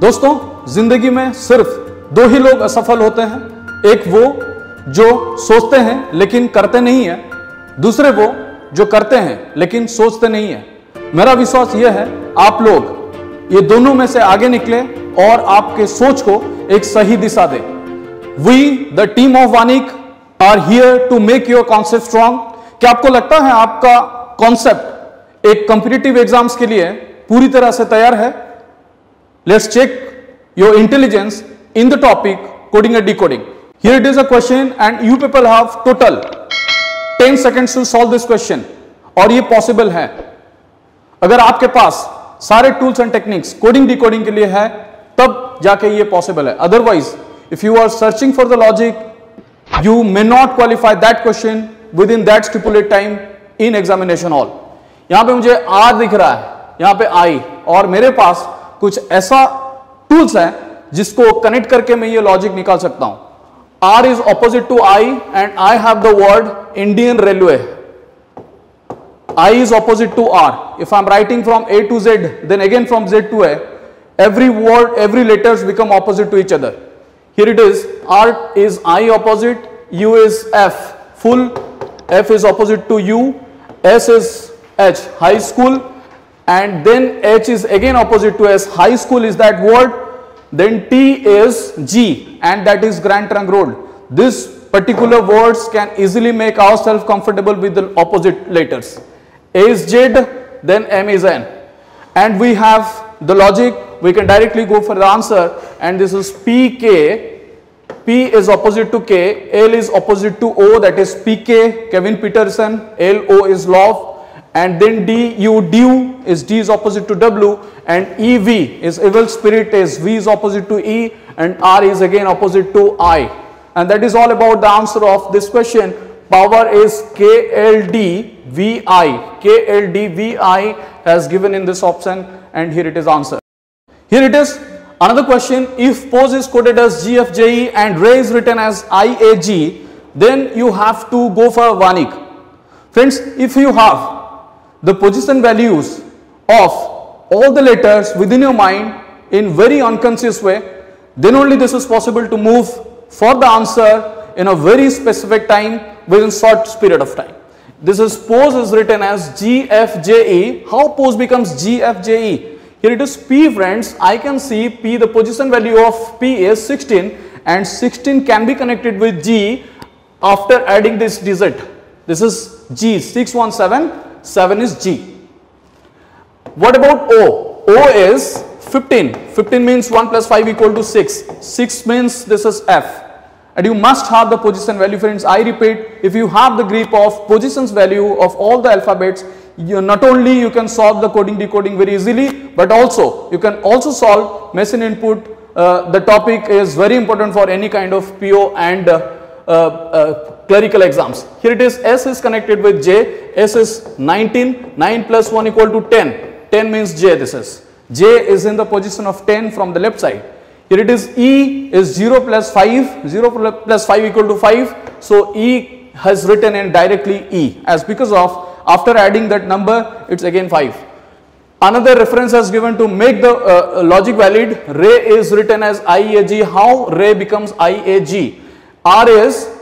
दोस्तों, ज़िंदगी में सिर्फ़ दो ही लोग असफल होते हैं। एक वो जो सोचते हैं, लेकिन करते नहीं है। दूसरे वो जो करते हैं, लेकिन सोचते नहीं है। मेरा विश्वास यह है, आप लोग ये दोनों में से आगे निकले और आपके सोच को एक सही दिशा दे। We the team of Vanik are here to make your concept strong क्या आपको लगता है आपका कॉन्सेप्ट एक कॉम्पिटेटिव एग्ज़ाम्स के लिए पूरी तरह से तैयार है? Let's check your intelligence in the topic coding and decoding. Here it is a question and you people have total 10 seconds to solve this question और ये possible है अगर आपके पास सारे tools and techniques coding decoding के लिए है तब जाके ये possible है otherwise if you are searching for the logic you may not qualify that question within that stipulated time in examination hall यहाँ पे मुझे R दिख रहा है यहाँ पे I और मेरे पास कुछ ऐसा टूल्स है जिसको कनेक्ट करके मैं ये लॉजिक निकाल सकता हूँ। R is opposite to I and I have the word Indian railway I is opposite to R if I am writing from A to Z then again from Z to A every word every letters become opposite to each other here it is R is I opposite U is F full F is opposite to U S is H high school and then H is again opposite to S. High school is that word. Then T is G and that is Grand Trunk Road. This particular words can easily make ourselves comfortable with the opposite letters. A is Z, then M is N. And we have the logic, we can directly go for the answer and this is PK. P is opposite to K, L is opposite to O that is PK, Kevin Pietersen, LO is love and then D U du is D is opposite to W and EV is evil spirit is V is opposite to E and R is again opposite to I. And that is all about the answer of this question. Power is KLD VI KLD as given in this option and here it is answer here it is. Another question. If pose is coded as GFJE and ray is written as IAG then you have to go for Vanik. Friends if you have the position values of all the letters within your mind in very unconscious way, then only this is possible to move for the answer in a very specific time within short period of time. This is pose is written as GFJE. How pose becomes GFJE? Here it is P friends. I can see P, the position value of P is 16 and 16 can be connected with G after adding this digit. This is G 617 7 is G. What about O? O is 15. 15 means 1 plus 5 equal to 6. 6 means this is F. And you must have the position value friends. I repeat, if you have the grip of positions value of all the alphabets, you not only you can solve the coding decoding very easily, but also you can also solve machine input. Uh, the topic is very important for any kind of PO and uh, uh, uh clerical exams. Here it is S is connected with J, S is 19, 9 plus 1 equal to 10, 10 means J this is. J is in the position of 10 from the left side. Here it is E is 0 plus 5, 0 plus 5 equal to 5. So E has written in directly E as because of after adding that number it's again 5. Another reference has given to make the uh, logic valid ray is written as IAG. How ray becomes IAG? R is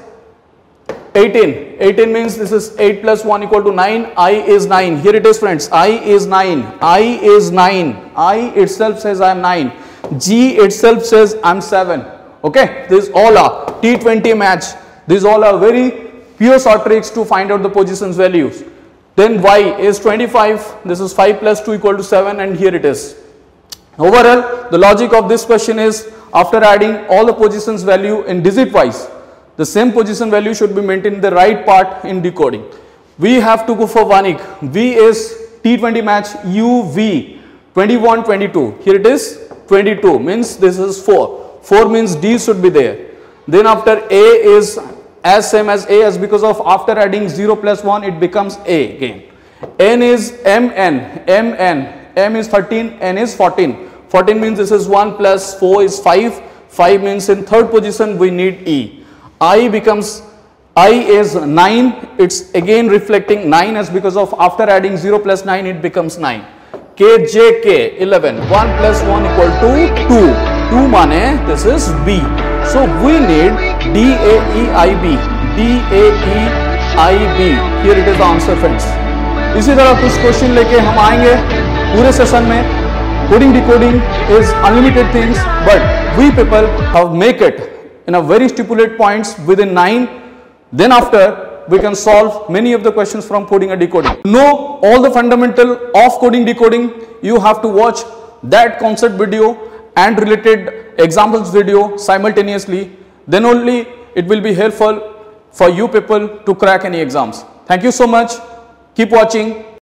18. 18 means this is 8 plus 1 equal to 9. I is 9. Here it is friends. I is 9. I is 9. I itself says I am 9. G itself says I am 7. Okay. This all are T20 match. These all are very pure short tricks to find out the positions values. Then Y is 25. This is 5 plus 2 equal to 7 and here it is. Overall, the logic of this question is after adding all the positions value in digit wise, the same position value should be maintained in the right part in decoding. We have to go for Vanik. V is T20 match UV 21 22. Here it is 22 means this is 4. 4 means D should be there. Then after A is as same as A as because of after adding 0 plus 1 it becomes A again. N is MN, MN, M is 13, N is 14. 14 means this is 1 plus 4 is 5. 5 means in third position we need E i becomes i is 9 it's again reflecting 9 as because of after adding 0 plus 9 it becomes 9 KJK 11 1 plus 1 equal to 2 2 माने this is B so we need DAEIB DAEIB here it is the answer friends इसी तरह कुछ question लेके हम आएंगे पूरे session में coding decoding is unlimited things but we people have make it in a very stipulated points within 9 then after we can solve many of the questions from coding and decoding. Know all the fundamental of coding decoding you have to watch that concept video and related examples video simultaneously then only it will be helpful for you people to crack any exams. Thank you so much. Keep watching